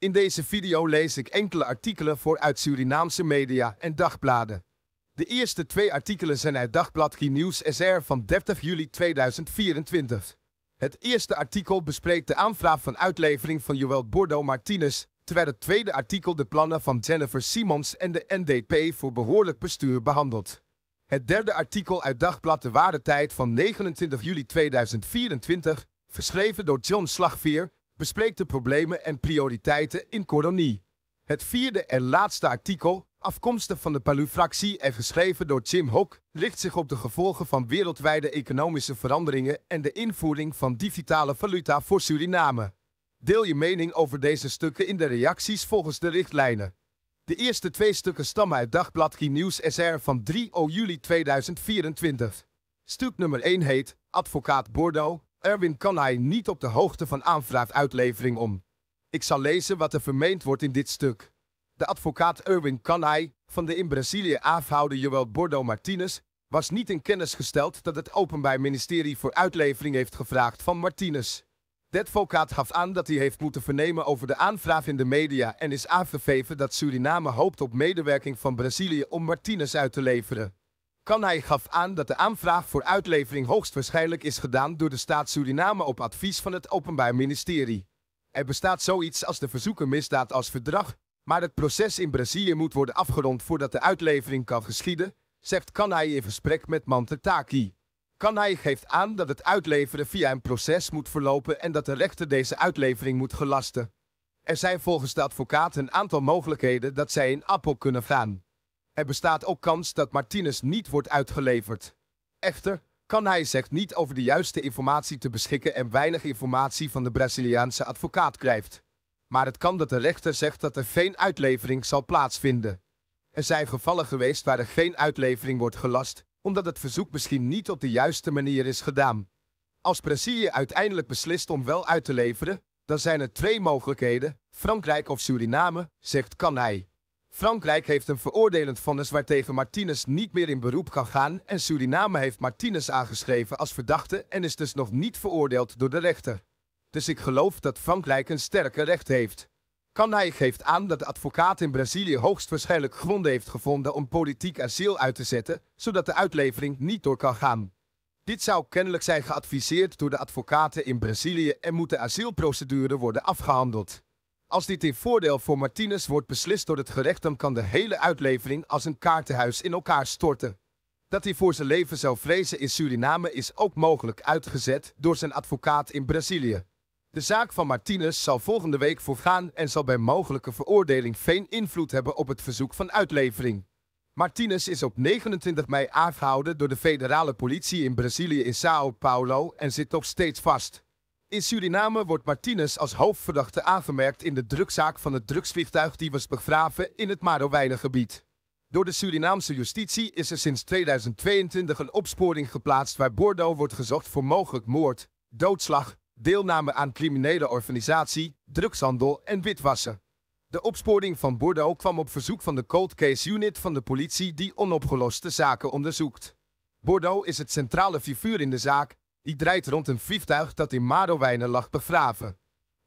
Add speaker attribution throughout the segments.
Speaker 1: In deze video lees ik enkele artikelen voor uit Surinaamse media en dagbladen. De eerste twee artikelen zijn uit Dagblad Nieuws SR van 30 juli 2024. Het eerste artikel bespreekt de aanvraag van uitlevering van Joël Bordeaux Martinez, terwijl het tweede artikel de plannen van Jennifer Simons en de NDP voor behoorlijk bestuur behandelt. Het derde artikel uit Dagblad De Waardetijd van 29 juli 2024, geschreven door John Slagveer, bespreekt de problemen en prioriteiten in kolonie. Het vierde en laatste artikel, afkomstig van de Palu-fractie en geschreven door Jim Hock, richt zich op de gevolgen van wereldwijde economische veranderingen en de invoering van digitale valuta voor Suriname. Deel je mening over deze stukken in de reacties volgens de richtlijnen. De eerste twee stukken stammen uit Dagblad Nieuws SR van 3 juli 2024. Stuk nummer 1 heet Advocaat Bordeaux. Erwin kan hij niet op de hoogte van aanvraaguitlevering om. Ik zal lezen wat er vermeend wordt in dit stuk. De advocaat Erwin Canai van de in Brazilië aangehouden Joël Bordeaux Martinez was niet in kennis gesteld dat het Openbaar Ministerie voor uitlevering heeft gevraagd van Martinez. De advocaat gaf aan dat hij heeft moeten vernemen over de aanvraag in de media en is aangegeven dat Suriname hoopt op medewerking van Brazilië om Martinez uit te leveren. Kanai gaf aan dat de aanvraag voor uitlevering hoogstwaarschijnlijk is gedaan door de staat Suriname op advies van het Openbaar Ministerie. Er bestaat zoiets als de verzoeken misdaad als verdrag, maar het proces in Brazilië moet worden afgerond voordat de uitlevering kan geschieden, zegt Kanai in gesprek met Mante Taki. Kanai geeft aan dat het uitleveren via een proces moet verlopen en dat de rechter deze uitlevering moet gelasten. Er zijn volgens de advocaat een aantal mogelijkheden dat zij in appel kunnen gaan. Er bestaat ook kans dat Martinez niet wordt uitgeleverd. Echter, kan hij zegt niet over de juiste informatie te beschikken en weinig informatie van de Braziliaanse advocaat krijgt. Maar het kan dat de rechter zegt dat er geen uitlevering zal plaatsvinden. Er zijn gevallen geweest waar er geen uitlevering wordt gelast, omdat het verzoek misschien niet op de juiste manier is gedaan. Als Brazilië uiteindelijk beslist om wel uit te leveren, dan zijn er twee mogelijkheden, Frankrijk of Suriname, zegt kan hij. Frankrijk heeft een veroordelend vonnis waartegen Martinez niet meer in beroep kan gaan en Suriname heeft Martinez aangeschreven als verdachte en is dus nog niet veroordeeld door de rechter. Dus ik geloof dat Frankrijk een sterke recht heeft. Kanai geeft aan dat de advocaat in Brazilië hoogstwaarschijnlijk gronden heeft gevonden om politiek asiel uit te zetten, zodat de uitlevering niet door kan gaan. Dit zou kennelijk zijn geadviseerd door de advocaten in Brazilië en moet de asielprocedure worden afgehandeld. Als dit in voordeel voor Martinez wordt beslist door het gerecht, dan kan de hele uitlevering als een kaartenhuis in elkaar storten. Dat hij voor zijn leven zou vrezen in Suriname is ook mogelijk uitgezet door zijn advocaat in Brazilië. De zaak van Martinez zal volgende week voorgaan en zal bij mogelijke veroordeling geen invloed hebben op het verzoek van uitlevering. Martinez is op 29 mei aangehouden door de federale politie in Brazilië in Sao Paulo en zit nog steeds vast. In Suriname wordt Martinez als hoofdverdachte aangemerkt in de drugzaak van het drugsvliegtuig die was begraven in het Marowijnengebied. Door de Surinaamse justitie is er sinds 2022 een opsporing geplaatst waar Bordeaux wordt gezocht voor mogelijk moord, doodslag, deelname aan criminele organisatie, drugshandel en witwassen. De opsporing van Bordeaux kwam op verzoek van de Cold Case Unit van de politie die onopgeloste zaken onderzoekt. Bordeaux is het centrale figuur in de zaak die draait rond een vliegtuig dat in Marowijnen lag begraven.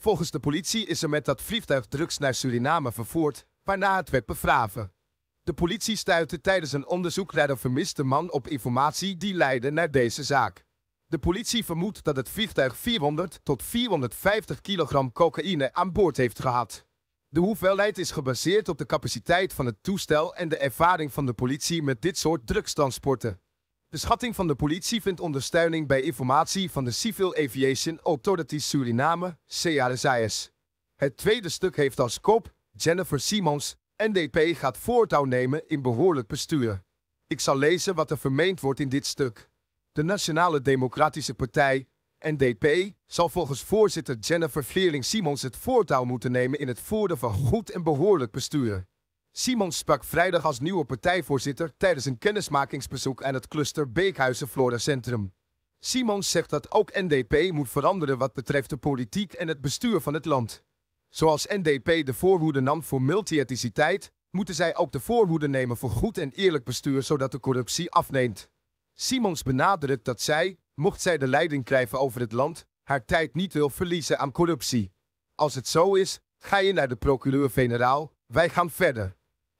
Speaker 1: Volgens de politie is er met dat vliegtuig drugs naar Suriname vervoerd, waarna het werd begraven. De politie stuitte tijdens een onderzoek naar de vermiste man op informatie die leidde naar deze zaak. De politie vermoedt dat het vliegtuig 400 tot 450 kilogram cocaïne aan boord heeft gehad. De hoeveelheid is gebaseerd op de capaciteit van het toestel en de ervaring van de politie met dit soort drugstransporten. De schatting van de politie vindt ondersteuning bij informatie van de Civil Aviation Authority Suriname, CARSAS. Het tweede stuk heeft als kop Jennifer Simons, NDP gaat voortouw nemen in behoorlijk bestuur. Ik zal lezen wat er vermeend wordt in dit stuk. De Nationale Democratische Partij, NDP, zal volgens voorzitter Jennifer Vleerling Simons het voortouw moeten nemen in het voeren van goed en behoorlijk bestuur. Simons sprak vrijdag als nieuwe partijvoorzitter tijdens een kennismakingsbezoek aan het cluster Beekhuizen Flora Centrum. Simons zegt dat ook NDP moet veranderen wat betreft de politiek en het bestuur van het land. Zoals NDP de voorhoede nam voor multi-etniciteit, moeten zij ook de voorhoede nemen voor goed en eerlijk bestuur zodat de corruptie afneemt. Simons benadrukt dat zij, mocht zij de leiding krijgen over het land, haar tijd niet wil verliezen aan corruptie. Als het zo is, Ga je naar de procureur-generaal, wij gaan verder.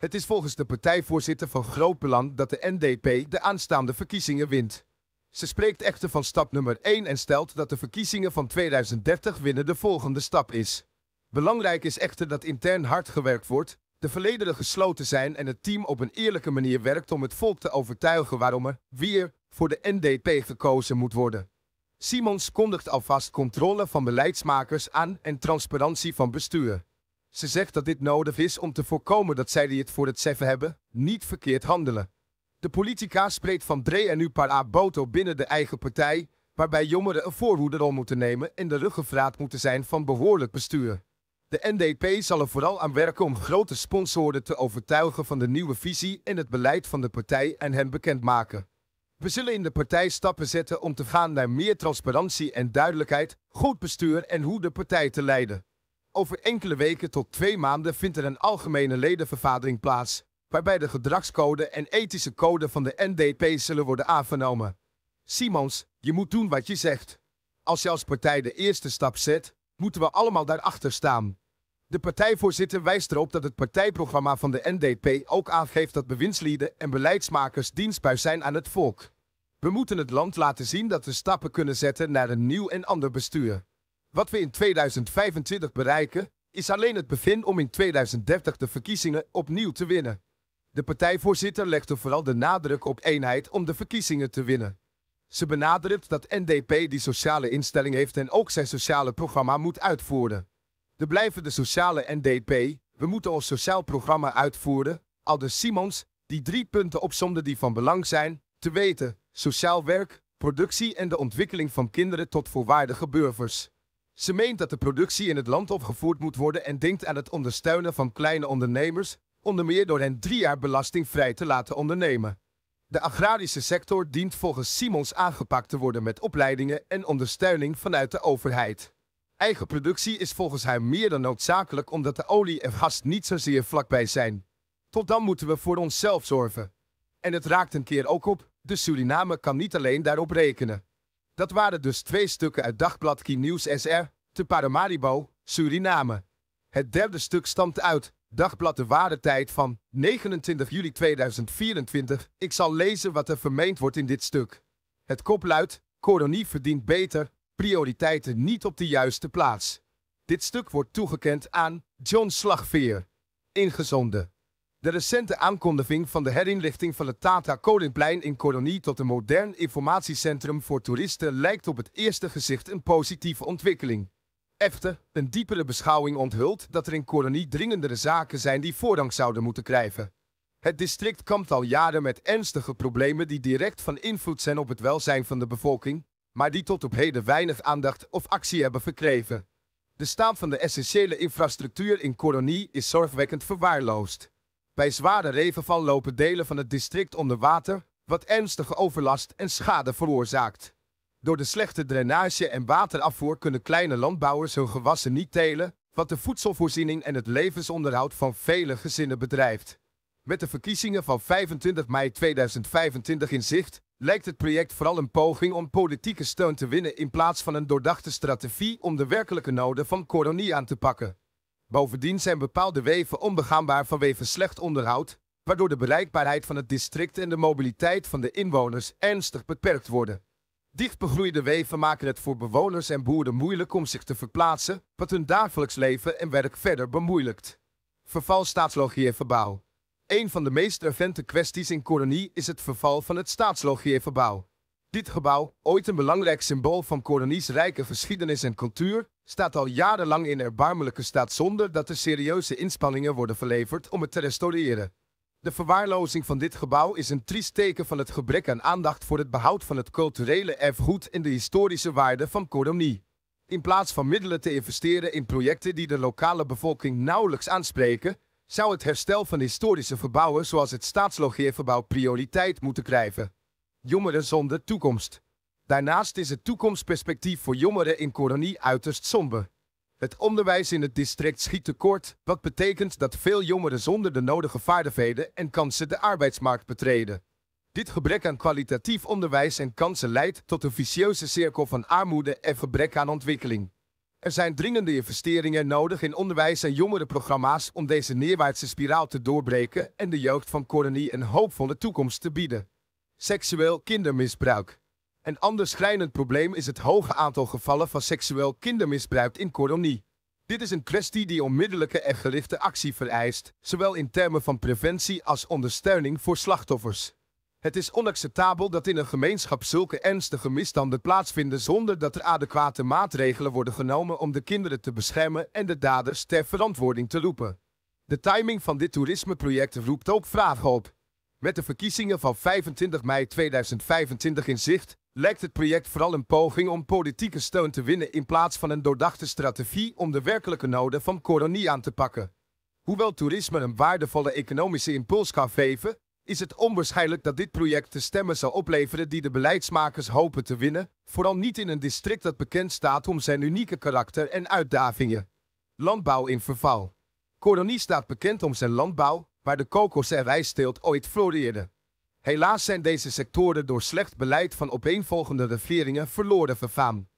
Speaker 1: Het is volgens de partijvoorzitter van groot belang dat de NDP de aanstaande verkiezingen wint. Ze spreekt echter van stap nummer 1 en stelt dat de verkiezingen van 2030 winnen de volgende stap is. Belangrijk is echter dat intern hard gewerkt wordt, de verlederen gesloten zijn en het team op een eerlijke manier werkt om het volk te overtuigen waarom er weer voor de NDP gekozen moet worden. Simons kondigt alvast controle van beleidsmakers aan en transparantie van bestuur. Ze zegt dat dit nodig is om te voorkomen dat zij die het voor het zeggen hebben, niet verkeerd handelen. De politica spreekt van Dre en nu para boto binnen de eigen partij, waarbij jongeren een voorhoederrol moeten nemen en de ruggengraat moeten zijn van behoorlijk bestuur. De NDP zal er vooral aan werken om grote sponsoren te overtuigen van de nieuwe visie en het beleid van de partij en hen bekendmaken. We zullen in de partij stappen zetten om te gaan naar meer transparantie en duidelijkheid, goed bestuur en hoe de partij te leiden. Over enkele weken tot twee maanden vindt er een algemene ledenvergadering plaats, waarbij de gedragscode en ethische code van de NDP zullen worden aangenomen. Simons, je moet doen wat je zegt. Als je als partij de eerste stap zet, moeten we allemaal daarachter staan. De partijvoorzitter wijst erop dat het partijprogramma van de NDP ook aangeeft dat bewindslieden en beleidsmakers dienstbaar zijn aan het volk. We moeten het land laten zien dat we stappen kunnen zetten naar een nieuw en ander bestuur. Wat we in 2025 bereiken, is alleen het begin om in 2030 de verkiezingen opnieuw te winnen. De partijvoorzitter legt er vooral de nadruk op eenheid om de verkiezingen te winnen. Ze benadrukt dat NDP die sociale instelling heeft en ook zijn sociale programma moet uitvoeren. De blijven de sociale NDP, we moeten ons sociaal programma uitvoeren, al de Simons, die drie punten opzomde die van belang zijn, te weten, sociaal werk, productie en de ontwikkeling van kinderen tot volwaardige burgers. Ze meent dat de productie in het land opgevoerd moet worden en denkt aan het ondersteunen van kleine ondernemers, onder meer door hen drie jaar belastingvrij te laten ondernemen. De agrarische sector dient volgens Simons aangepakt te worden met opleidingen en ondersteuning vanuit de overheid. Eigen productie is volgens haar meer dan noodzakelijk omdat de olie en gas niet zozeer vlakbij zijn. Tot dan moeten we voor onszelf zorgen. En het raakt een keer ook op, de Suriname kan niet alleen daarop rekenen. Dat waren dus twee stukken uit Dagblad News SR, te Paramaribo, Suriname. Het derde stuk stamt uit Dagblad de Waardetijd van 29 juli 2024. Ik zal lezen wat er vermeend wordt in dit stuk. Het kop luidt, Coronie verdient beter, prioriteiten niet op de juiste plaats. Dit stuk wordt toegekend aan John Slagveer. Ingezonden. De recente aankondiging van de herinrichting van het Tata Kolenplein in Colonie tot een modern informatiecentrum voor toeristen lijkt op het eerste gezicht een positieve ontwikkeling. Echter, een diepere beschouwing onthult dat er in Colonie dringendere zaken zijn die voorrang zouden moeten krijgen. Het district kampt al jaren met ernstige problemen die direct van invloed zijn op het welzijn van de bevolking, maar die tot op heden weinig aandacht of actie hebben verkregen. De staat van de essentiële infrastructuur in Colonie is zorgwekkend verwaarloosd. Bij zware regenval lopen delen van het district onder water, wat ernstige overlast en schade veroorzaakt. Door de slechte drainage en waterafvoer kunnen kleine landbouwers hun gewassen niet telen, wat de voedselvoorziening en het levensonderhoud van vele gezinnen bedrijft. Met de verkiezingen van 25 mei 2025 in zicht, lijkt het project vooral een poging om politieke steun te winnen in plaats van een doordachte strategie om de werkelijke noden van kolonie aan te pakken. Bovendien zijn bepaalde weven onbegaanbaar vanwege slecht onderhoud, waardoor de bereikbaarheid van het district en de mobiliteit van de inwoners ernstig beperkt worden. Dichtbegroeide weven maken het voor bewoners en boeren moeilijk om zich te verplaatsen, wat hun dagelijks leven en werk verder bemoeilijkt. Verval staatslogeerverbouw. Een van de meest recente kwesties in Coronie is het verval van het staatslogeerverbouw. Dit gebouw, ooit een belangrijk symbool van Coronies rijke geschiedenis en cultuur, staat al jarenlang in erbarmelijke staat zonder dat er serieuze inspanningen worden verleverd om het te restaureren. De verwaarlozing van dit gebouw is een triest teken van het gebrek aan aandacht voor het behoud van het culturele erfgoed en de historische waarde van Coronie. In plaats van middelen te investeren in projecten die de lokale bevolking nauwelijks aanspreken, zou het herstel van historische gebouwen zoals het staatslogeerverbouw prioriteit moeten krijgen. Jongeren zonder toekomst. Daarnaast is het toekomstperspectief voor jongeren in Coronie uiterst somber. Het onderwijs in het district schiet tekort, wat betekent dat veel jongeren zonder de nodige vaardigheden en kansen de arbeidsmarkt betreden. Dit gebrek aan kwalitatief onderwijs en kansen leidt tot een vicieuze cirkel van armoede en gebrek aan ontwikkeling. Er zijn dringende investeringen nodig in onderwijs en jongerenprogramma's om deze neerwaartse spiraal te doorbreken en de jeugd van Coronie een hoopvolle toekomst te bieden. Seksueel kindermisbruik. Een ander schrijnend probleem is het hoge aantal gevallen van seksueel kindermisbruik in Coronie. Dit is een kwestie die onmiddellijke en gerichte actie vereist, zowel in termen van preventie als ondersteuning voor slachtoffers. Het is onacceptabel dat in een gemeenschap zulke ernstige misstanden plaatsvinden zonder dat er adequate maatregelen worden genomen om de kinderen te beschermen en de daders ter verantwoording te roepen. De timing van dit toerismeproject roept ook vragen op. Met de verkiezingen van 25 mei 2025 in zicht lijkt het project vooral een poging om politieke steun te winnen in plaats van een doordachte strategie om de werkelijke noden van kolonie aan te pakken. Hoewel toerisme een waardevolle economische impuls kan geven, is het onwaarschijnlijk dat dit project de stemmen zal opleveren die de beleidsmakers hopen te winnen, vooral niet in een district dat bekend staat om zijn unieke karakter en uitdagingen. Landbouw in verval. Coronie staat bekend om zijn landbouw, waar de kokos- en rijsteelt ooit floreerden. Helaas zijn deze sectoren door slecht beleid van opeenvolgende regeringen verloren vergaan.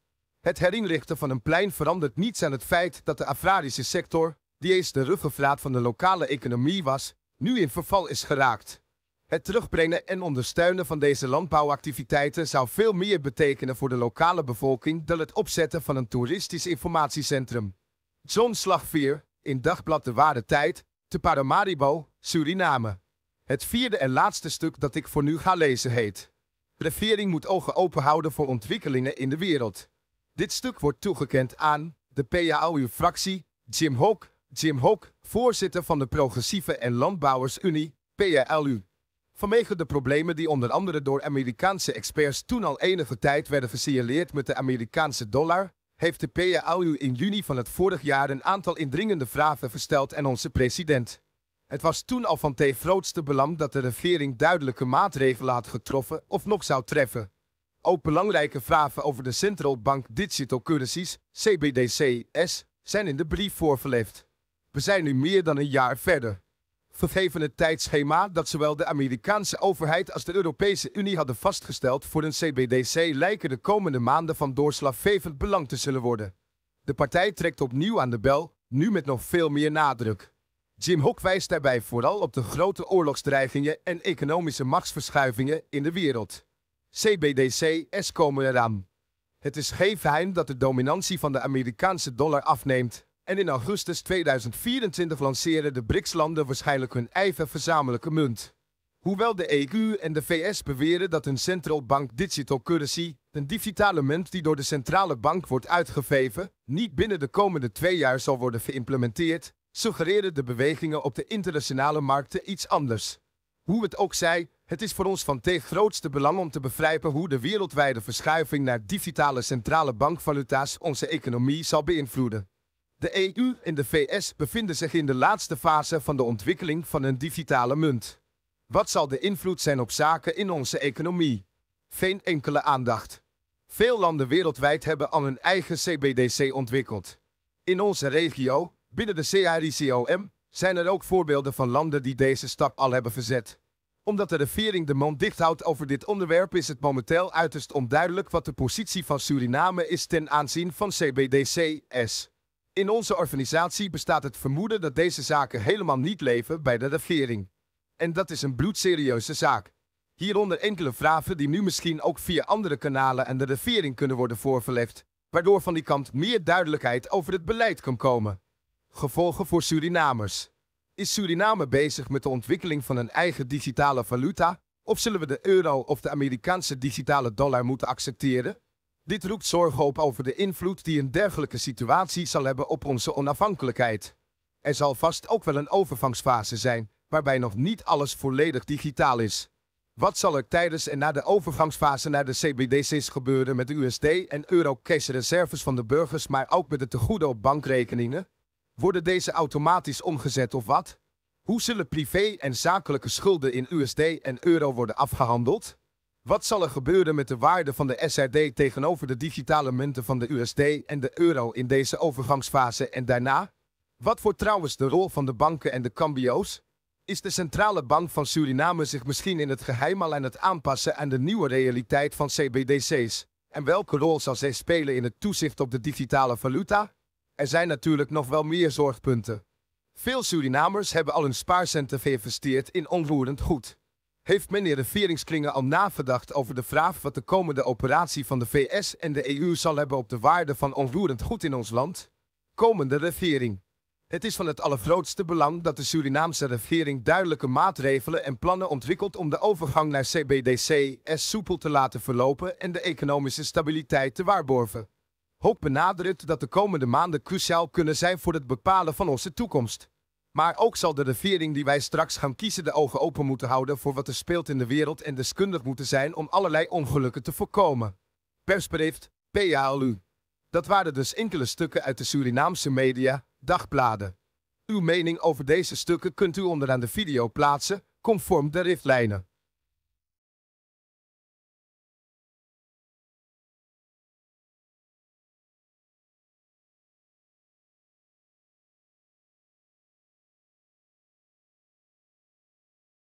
Speaker 1: Het herinrichten van een plein verandert niets aan het feit dat de agrarische sector, die eens de ruggengraat van de lokale economie was, nu in verval is geraakt. Het terugbrengen en ondersteunen van deze landbouwactiviteiten zou veel meer betekenen voor de lokale bevolking dan het opzetten van een toeristisch informatiecentrum. John Slagvier, in Dagblad De Ware Tijd, te Paramaribo, Suriname. Het vierde en laatste stuk dat ik voor nu ga lezen heet. De moet ogen open houden voor ontwikkelingen in de wereld. Dit stuk wordt toegekend aan de PAOU-fractie, Jim Hock, Jim Hock, voorzitter van de Progressieve en Landbouwersunie, PALU. Vanwege de problemen die onder andere door Amerikaanse experts toen al enige tijd werden gesignaleerd met de Amerikaanse dollar, heeft de PALU in juni van het vorig jaar een aantal indringende vragen gesteld aan onze president. Het was toen al van te grootste belang dat de regering duidelijke maatregelen had getroffen of nog zou treffen. Ook belangrijke vragen over de Central Bank Digital Currencies, CBDC's, zijn in de brief voorgelegd. We zijn nu meer dan een jaar verder. Gegeven het tijdschema dat zowel de Amerikaanse overheid als de Europese Unie hadden vastgesteld voor een CBDC lijken de komende maanden van doorslaggevend belang te zullen worden. De partij trekt opnieuw aan de bel, nu met nog veel meer nadruk. Jim Hock wijst daarbij vooral op de grote oorlogsdreigingen en economische machtsverschuivingen in de wereld. CBDC's komen eraan. Het is geen geheim dat de dominantie van de Amerikaanse dollar afneemt en in augustus 2024 lanceren de BRICS-landen waarschijnlijk hun eigen gezamenlijke munt. Hoewel de EU en de VS beweren dat een central bank digital currency, een digitale munt die door de centrale bank wordt uitgegeven, niet binnen de komende twee jaar zal worden geïmplementeerd, suggereren de bewegingen op de internationale markten iets anders. Hoe het ook zij, het is voor ons van te grootste belang om te begrijpen hoe de wereldwijde verschuiving naar digitale centrale bankvaluta's onze economie zal beïnvloeden. De EU en de VS bevinden zich in de laatste fase van de ontwikkeling van een digitale munt. Wat zal de invloed zijn op zaken in onze economie? Geen enkele aandacht. Veel landen wereldwijd hebben al hun eigen CBDC ontwikkeld. In onze regio, binnen de CRICOM, zijn er ook voorbeelden van landen die deze stap al hebben verzet. Omdat de regering de mond dicht houdt over dit onderwerp is het momenteel uiterst onduidelijk wat de positie van Suriname is ten aanzien van CBDC's. In onze organisatie bestaat het vermoeden dat deze zaken helemaal niet leven bij de regering. En dat is een bloedserieuze zaak. Hieronder enkele vragen die nu misschien ook via andere kanalen aan de regering kunnen worden voorgelegd, waardoor van die kant meer duidelijkheid over het beleid kan komen. Gevolgen voor Surinamers. Is Suriname bezig met de ontwikkeling van een eigen digitale valuta? Of zullen we de euro of de Amerikaanse digitale dollar moeten accepteren? Dit roept zorgen op over de invloed die een dergelijke situatie zal hebben op onze onafhankelijkheid. Er zal vast ook wel een overgangsfase zijn, waarbij nog niet alles volledig digitaal is. Wat zal er tijdens en na de overgangsfase naar de CBDC's gebeuren met de USD en euro-case reserves van de burgers, maar ook met de tegoeden op bankrekeningen? Worden deze automatisch omgezet of wat? Hoe zullen privé- en zakelijke schulden in USD en euro worden afgehandeld? Wat zal er gebeuren met de waarde van de SRD tegenover de digitale munten van de USD en de euro in deze overgangsfase en daarna? Wat wordt trouwens de rol van de banken en de cambio's? Is de centrale bank van Suriname zich misschien in het geheim al aan het aanpassen aan de nieuwe realiteit van CBDC's En welke rol zal zij spelen in het toezicht op de digitale valuta? Er zijn natuurlijk nog wel meer zorgpunten. Veel Surinamers hebben al hun spaarcenten geïnvesteerd in onroerend goed. Heeft meneer de Veringskringen al nagedacht over de vraag wat de komende operatie van de VS en de EU zal hebben op de waarde van onroerend goed in ons land? Komende regering. Het is van het allergrootste belang dat de Surinaamse regering duidelijke maatregelen en plannen ontwikkelt om de overgang naar CBDC-S soepel te laten verlopen en de economische stabiliteit te waarborgen. Hoop benadrukt dat de komende maanden cruciaal kunnen zijn voor het bepalen van onze toekomst. Maar ook zal de regering die wij straks gaan kiezen de ogen open moeten houden voor wat er speelt in de wereld en deskundig moeten zijn om allerlei ongelukken te voorkomen. Persbericht, PALU. Dat waren dus enkele stukken uit de Surinaamse media, dagbladen. Uw mening over deze stukken kunt u onderaan de video plaatsen, conform de richtlijnen.